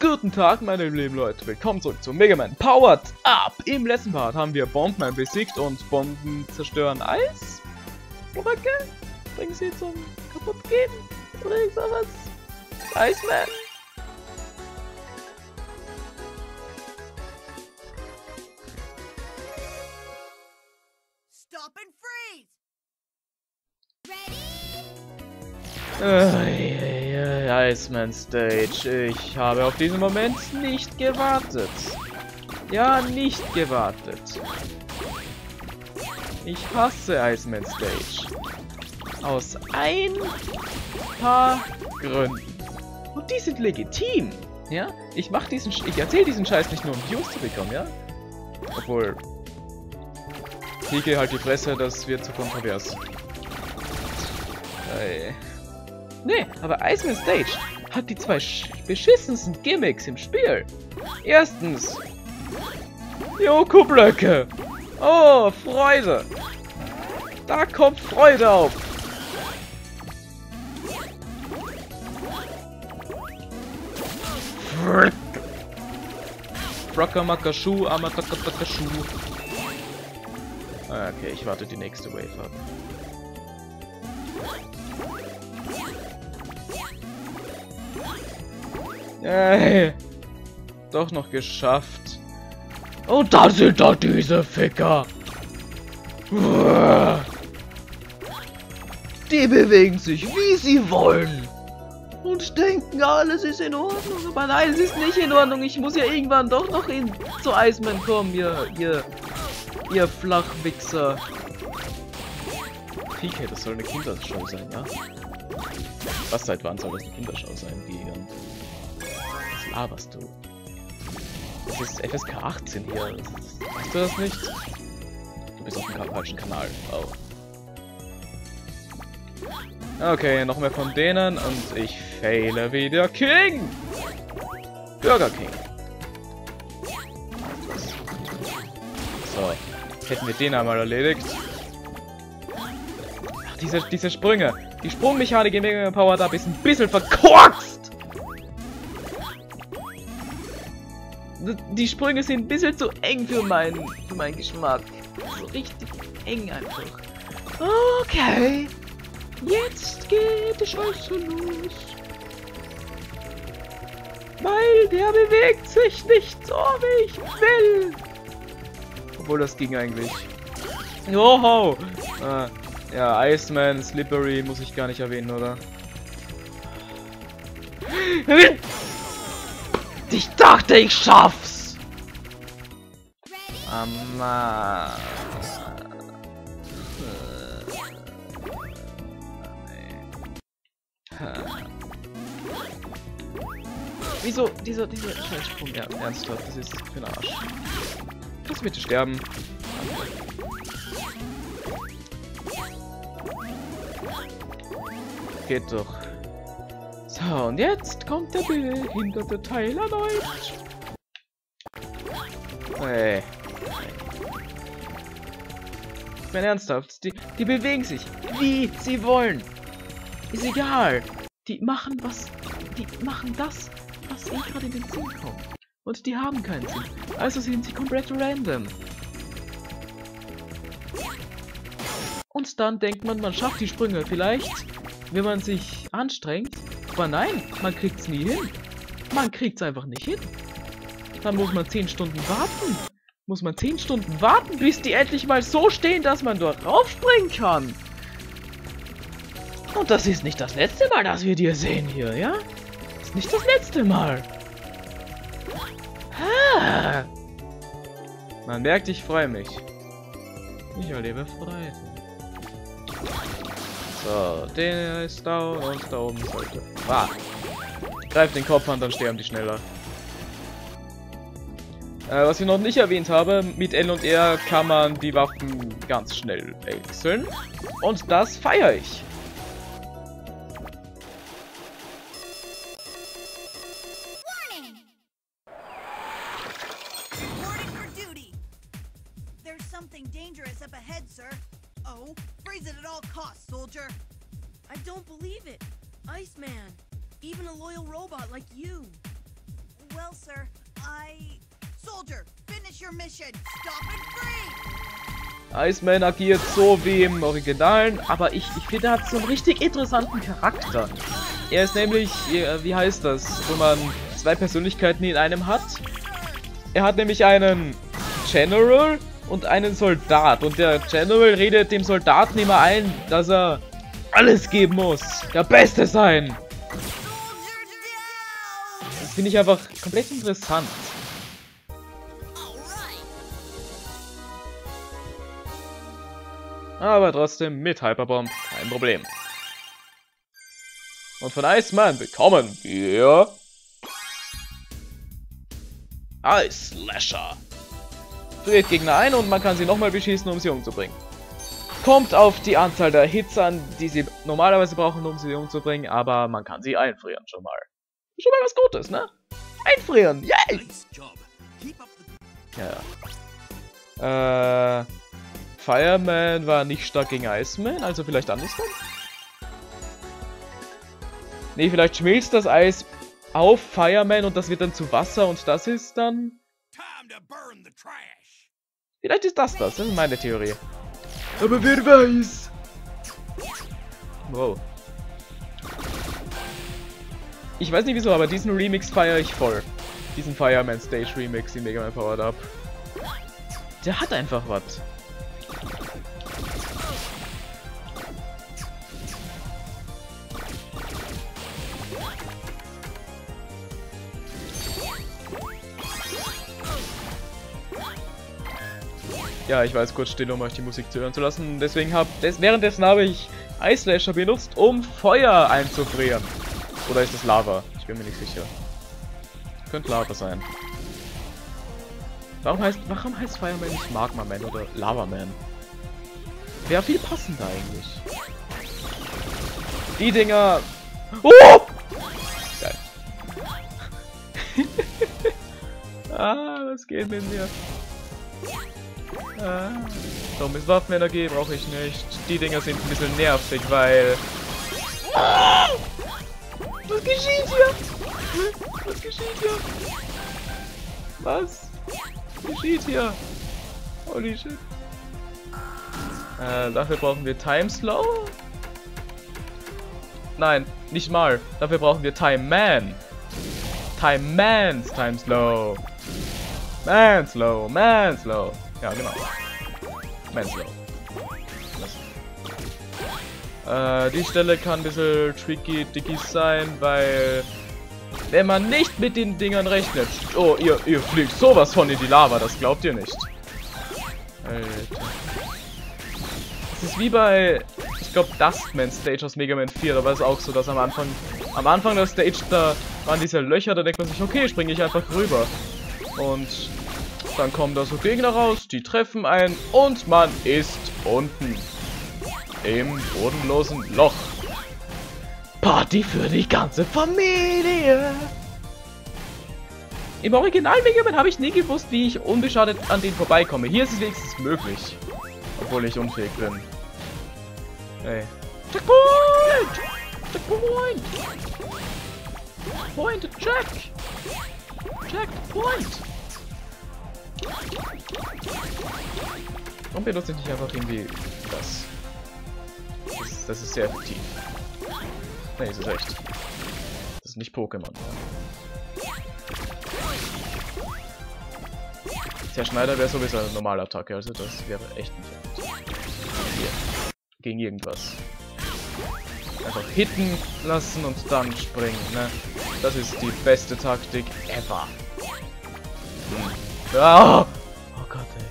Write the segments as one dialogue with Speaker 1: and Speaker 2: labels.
Speaker 1: Guten Tag, meine lieben Leute. Willkommen zurück zu Mega Man Powered Up. Im letzten Part haben wir Bombman besiegt und Bomben zerstören Eis. Blöcke? Bringen sie zum kaputtgehen? Oder ich sag was? Iceman?
Speaker 2: Stop and freeze!
Speaker 1: Äh, Iceman Stage. Ich habe auf diesen Moment nicht gewartet. Ja, nicht gewartet. Ich hasse Iceman Stage. Aus ein paar Gründen. Und die sind legitim. Ja? Ich mach diesen Sch ich erzähle diesen Scheiß nicht nur um Views zu bekommen, ja? Obwohl. Kriege halt die Fresse, das wird zu kontrovers. Ey. Nee, aber Iceman Stage hat die zwei sch- beschissensten Gimmicks im Spiel. Erstens. Yoku-Blöcke. Oh, Freude. Da kommt Freude auf. Frick. Frackamakashu, Amatakatakasu. Ah, Okay, ich warte die nächste Wave ab. Ey, doch noch geschafft. Und da sind da diese Ficker. Uah. Die bewegen sich, wie sie wollen. Und denken, alles ist in Ordnung. Aber nein, es ist nicht in Ordnung. Ich muss ja irgendwann doch noch in, zu Iceman kommen, ihr, ihr, ihr Flachwichser. PK, das soll eine Kindershow sein, ja? Was seit wann soll das eine Kindershow sein? Was laberst du? Das ist FSK 18 hier. Weißt du das nicht? Du bist auf dem falschen Kanal. Oh. Okay, noch mehr von denen und ich faile wie der King! Burger King. So, hätten wir den einmal erledigt. Ach, diese, diese Sprünge. Die Sprungmechanik in Mega Man Powered Up ist ein bisschen verkorkst! Die Sprünge sind ein bisschen zu eng für meinen, für meinen Geschmack. So richtig eng einfach. Okay. Jetzt geht die Scheiße los. Weil der bewegt sich nicht so, wie ich will. Obwohl das ging eigentlich. Joho! Äh, ja, Iceman, Slippery muss ich gar nicht erwähnen, oder? Ich dachte, ich schaff's! Mama. Wieso dieser, dieser Scheißsprung? Ja, ernsthaft, das ist für ein Arsch. Lass bitte sterben. Geht doch. So, und jetzt kommt der behinderte Teil erneut. Hey. Ich meine ernsthaft, die, die bewegen sich, wie sie wollen. Ist egal. Die machen was, die machen das, was ihnen gerade in den Sinn kommt. Und die haben keinen Sinn. Also sind sie komplett random. Und dann denkt man, man schafft die Sprünge vielleicht, wenn man sich anstrengt. Aber nein, man kriegt's nie hin. Man kriegt's einfach nicht hin. Dann muss man 10 Stunden warten. Muss man 10 Stunden warten, bis die endlich mal so stehen, dass man dort raufspringen kann. Und das ist nicht das letzte Mal, dass wir dir sehen hier, ja? Das ist nicht das letzte Mal. Ah. Man merkt, ich freue mich. Ich erlebe Freude. So, der ist down und da oben sollte. Ah! Greif den Kopf an, dann sterben die schneller. Äh, was ich noch nicht erwähnt habe, mit L und R kann man die Waffen ganz schnell wechseln. Und das feiere ich.
Speaker 2: Warning! Reporting for duty. There's something dangerous up ahead, sir. Oh, freeze it at all costs, soldier.
Speaker 3: I don't believe it. Iceman. Even a loyal robot like you.
Speaker 2: Well, sir, I. Soldier, finish your mission. Stop and free.
Speaker 1: Iceman agiert so wie im Originalen, aber ich, ich finde, er hat so einen richtig interessanten Charakter. Er ist nämlich, äh, wie heißt das, wo man zwei Persönlichkeiten in einem hat? Er hat nämlich einen General und einen Soldat. Und der General redet dem Soldaten immer ein, dass er alles geben muss. Der Beste sein. Das finde ich einfach komplett interessant. Aber trotzdem mit Hyperbomb kein Problem. Und von Iceman bekommen wir... Ice Slasher. Dreht Gegner ein und man kann sie nochmal beschießen, um sie umzubringen. Kommt auf die Anzahl der Hits an, die sie normalerweise brauchen, um sie umzubringen, aber man kann sie einfrieren schon mal. Schon mal was Gutes, ne? Einfrieren, yay! Ja, ja. Äh, Fireman war nicht stark gegen Iceman, also vielleicht andersrum? Nee, vielleicht schmilzt das Eis auf Fireman und das wird dann zu Wasser und das ist dann...
Speaker 3: time to burn the trash.
Speaker 1: Vielleicht ist das das, das ist meine Theorie. Aber wer weiß? Wow. Ich weiß nicht wieso, aber diesen Remix feiere ich voll. Diesen Fireman Stage Remix in Mega Man Powered Up. Der hat einfach was. Ja, ich weiß, kurz still, um euch die Musik zu hören zu lassen. Deswegen hab, des, währenddessen habe ich Ice Slasher benutzt, um Feuer einzufrieren. Oder ist das Lava? Ich bin mir nicht sicher. Könnte Lava sein. Warum heißt, warum heißt Fireman nicht Magma Man oder Lava Man? Wäre viel passender eigentlich. Die Dinger... Oh! Geil. ah, was geht mit mir? Ah, dummes Waffenenergie brauche ich nicht. Die Dinger sind ein bisschen nervig, weil... Ah! Was geschieht hier? Was geschieht hier? Was geschieht hier? Holy shit. Äh, dafür brauchen wir Time Slow? Nein, nicht mal. Dafür brauchen wir Time Man. Time Man's Time Slow. Man Slow, Man Slow. Ja, genau. Das. Äh, die Stelle kann ein bisschen tricky, dicky sein, weil wenn man nicht mit den Dingern rechnet. Oh, ihr, ihr fliegt sowas von in die Lava, das glaubt ihr nicht. Alter. Das ist wie bei, ich glaube, Dustman Stage aus Mega Man 4, da war es auch so, dass am Anfang, am Anfang der Stage, da waren diese Löcher, da denkt man sich, okay, springe ich einfach rüber. Und dann kommen da so Gegner raus, die treffen ein und man ist unten. Im bodenlosen Loch. Party für die ganze Familie. Im Original Mega Man habe ich nie gewusst, wie ich unbeschadet an den vorbeikomme. Hier ist es wenigstens möglich. Obwohl ich unfähig bin. Hey. Checkpoint! Checkpoint! Point, check! Checkpoint! Warum benutze ich nicht einfach irgendwie das? Das ist, das ist sehr effektiv. Nee, ist es echt. Das ist nicht Pokémon. Der Schneider wäre sowieso eine normale Attacke, also das wäre echt nicht. Hier. Gegen irgendwas. Einfach hitten lassen und dann springen, ne? Das ist die beste Taktik ever. Hm. Ah! Oh Gott, ey.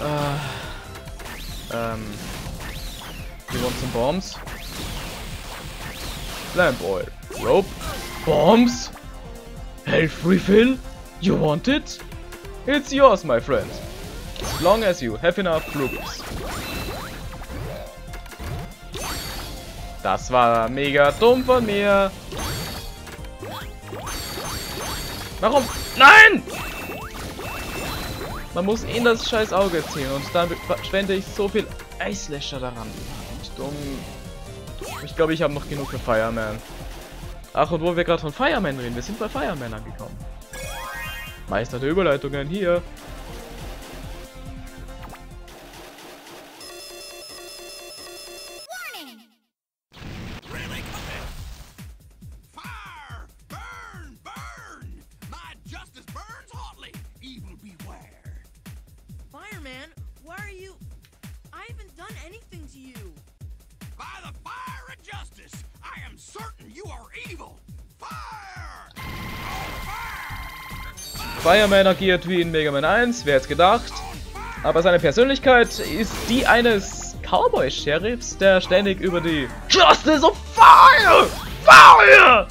Speaker 1: Ah. Ähm. You want some bombs? Lamp oil. Rope. Bombs? Health refill? You want it? It's yours, my friend. As long as you have enough rupees. Das war mega dumm von mir. Warum? Nein! Man muss in das scheiß Auge ziehen und dann verschwende ich so viel Eislöscher daran. Dumm. Ich glaube, ich habe noch genug für Fireman. Ach, und wo wir gerade von Fireman reden, wir sind bei Fireman angekommen. Meister der Überleitungen hier.
Speaker 4: Fireman
Speaker 1: agiert wie in Mega Man 1, wer hätte gedacht. Aber seine Persönlichkeit ist die eines Cowboy-Sheriffs, der ständig über die Justice of Fire! Fire!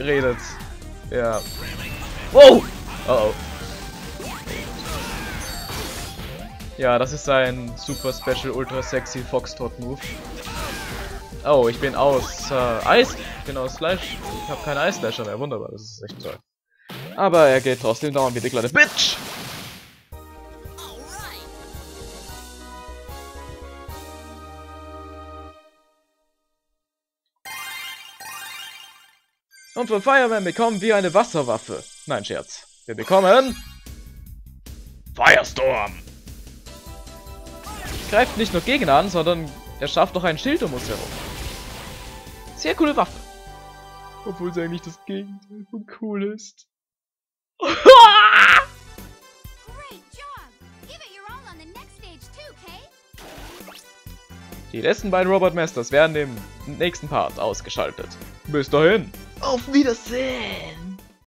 Speaker 1: redet. Ja. Wow! Oh oh. Ja, das ist sein super special ultra sexy Foxtrot Move. Oh, ich bin aus äh, Eis. Ich bin aus Slash. Ich habe keine Eislasher mehr. Wunderbar, das ist echt toll. Aber er geht trotzdem down wie die kleine Bitch. Und von Fireman bekommen wir eine Wasserwaffe. Nein, Scherz. Wir bekommen... Firestorm! Greift nicht nur Gegner an, sondern er schafft auch ein Schild um uns herum. Sehr coole Waffe. Obwohl es eigentlich das Gegenteil von cool ist. Die letzten beiden Robot Masters werden im nächsten Part ausgeschaltet. Bis dahin. Auf Wiedersehen!